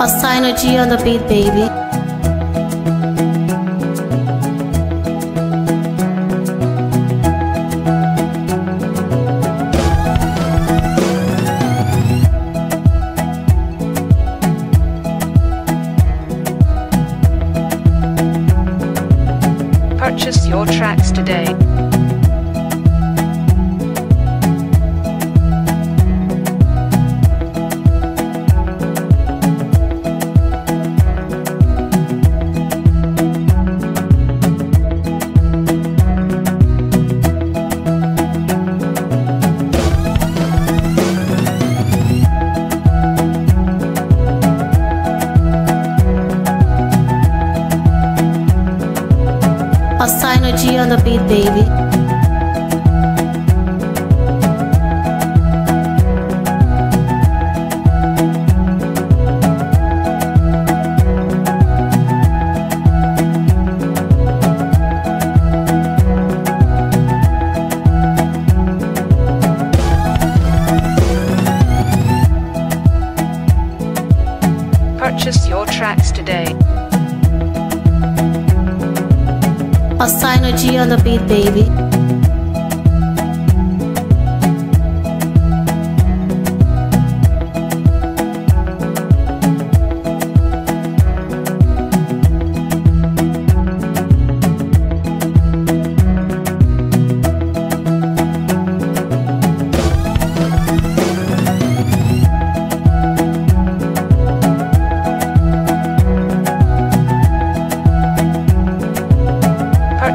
Austino G on the beat, baby. Purchase your tracks today. Austino G on the beat, baby. Purchase your tracks today. Austino G on the beat, baby.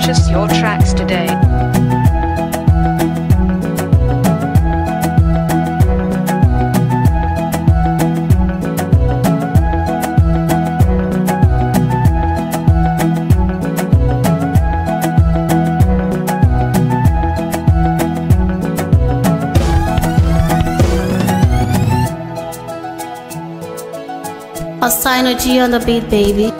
Purchase your tracks today. Austino G on the beat, baby.